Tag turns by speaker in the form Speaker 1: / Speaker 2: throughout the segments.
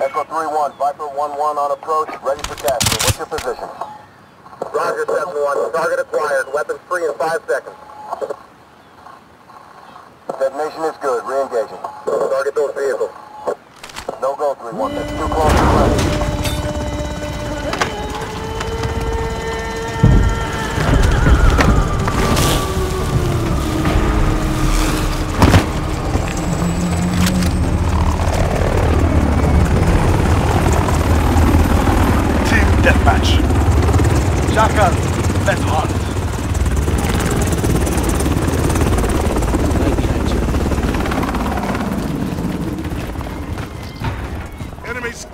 Speaker 1: Echo 3-1, Viper 1-1 on approach, ready for capture. What's your position? Roger, 7-1. Target acquired. Weapons free in 5 seconds. Detonation is good. Re-engaging. Target those vehicles. No go, 3-1. That's too close to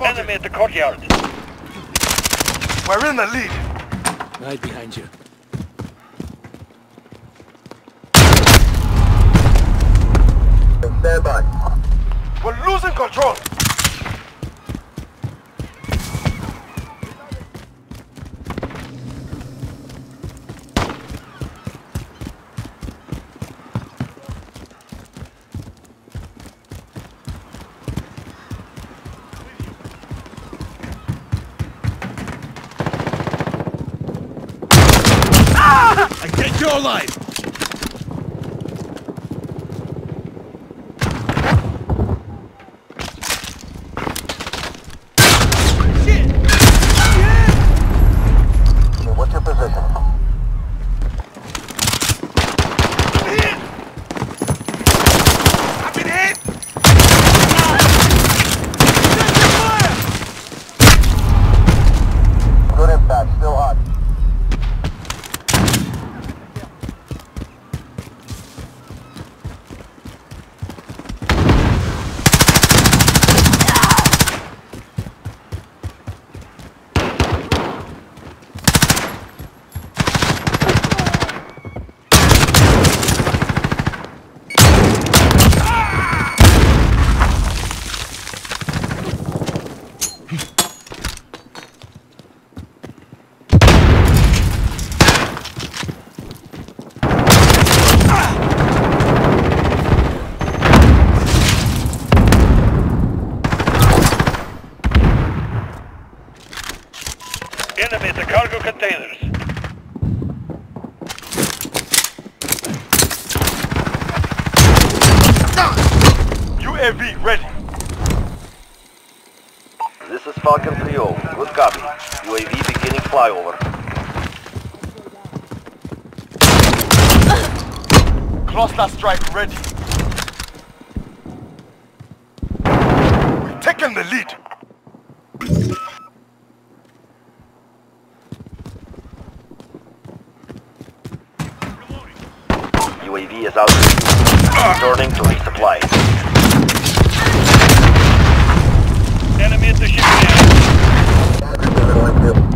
Speaker 2: spotted.
Speaker 3: Enemy at the courtyard.
Speaker 2: We're in the lead.
Speaker 4: Right behind you.
Speaker 1: Stand by.
Speaker 2: We're losing control.
Speaker 4: Your life!
Speaker 1: What's your position?
Speaker 2: I've been hit.
Speaker 1: Good impact. Still hot.
Speaker 3: Enemy at the cargo containers.
Speaker 2: UAV ready.
Speaker 5: This is Falcon 3-0. Good copy. UAV beginning flyover.
Speaker 2: Cluster strike ready. We've taken the lead.
Speaker 5: UAV is out. Returning to resupply.
Speaker 3: Enemy at the shipping area.
Speaker 1: Roger, 7-1-2.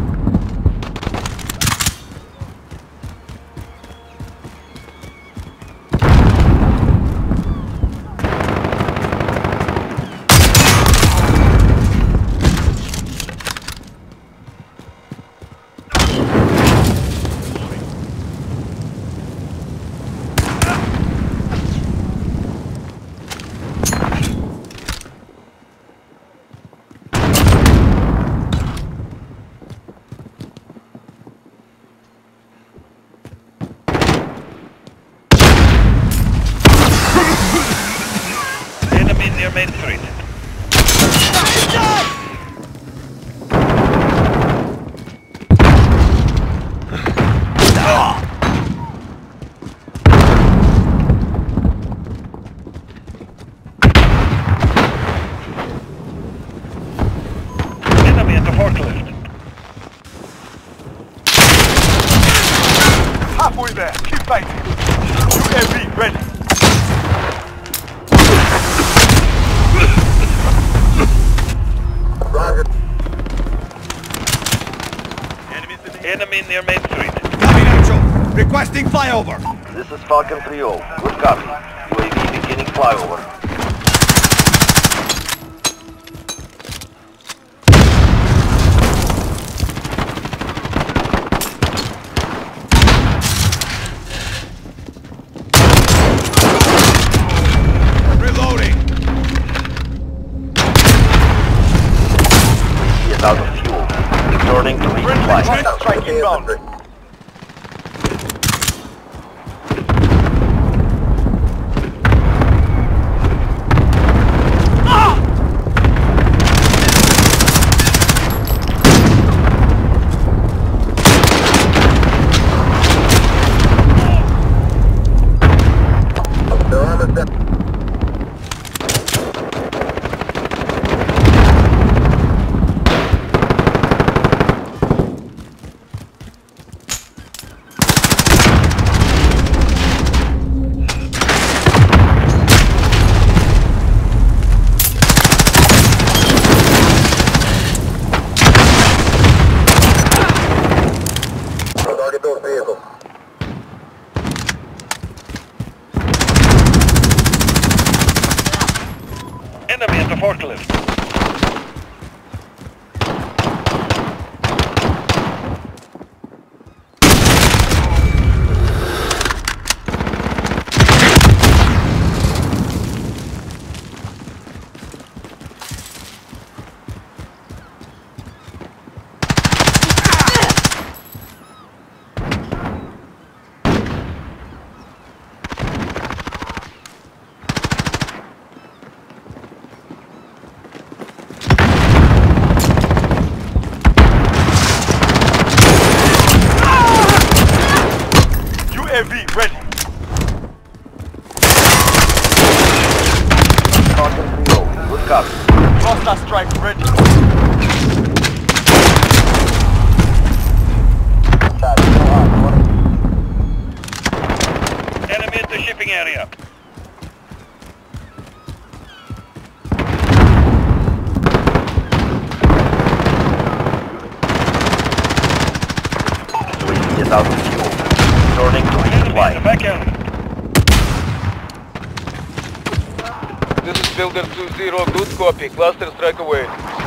Speaker 3: Near Main Street. Enemy at the forklift.
Speaker 2: Halfway there. Keep fighting. UAV ready.
Speaker 1: Roger.
Speaker 3: Enemy near Main Street.
Speaker 4: Coming actual. Requesting flyover.
Speaker 5: This is Falcon 3-0. Good copy. UAV beginning flyover.
Speaker 2: Cluster strike ready.
Speaker 3: Enemy at the shipping area.
Speaker 5: UAV is out of fuel. Returning to
Speaker 3: Enemy in the
Speaker 5: resupply.
Speaker 3: back alley.
Speaker 6: This is Builder 2-0, good copy. Cluster strike away.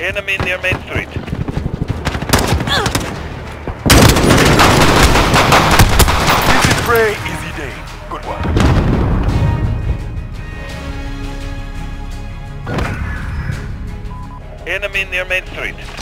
Speaker 3: Enemy near Main Street.
Speaker 2: Easy prey, easy day. Good one.
Speaker 3: Enemy near Main Street.